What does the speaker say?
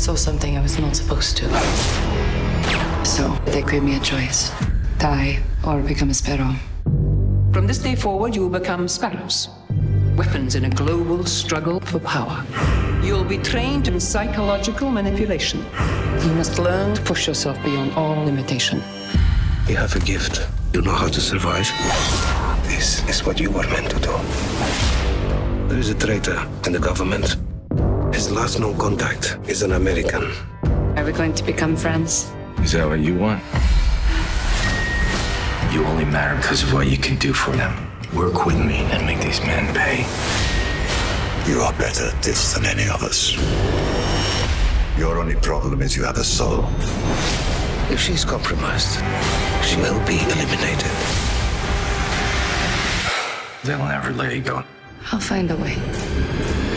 saw something I was not supposed to. So they gave me a choice die or become a sparrow. From this day forward, you will become sparrows. Weapons in a global struggle for power. You'll be trained in psychological manipulation. You must learn to push yourself beyond all limitation. You have a gift. You know how to survive. This is what you were meant to do. There is a traitor in the government. His last known contact is an American. Are we going to become friends? Is that what you want? You only matter because of what you can do for them. Work with me and make these men pay. You are better at this than any of us. Your only problem is you have a soul. If she's compromised, she will be eliminated. They'll never let you go. I'll find a way.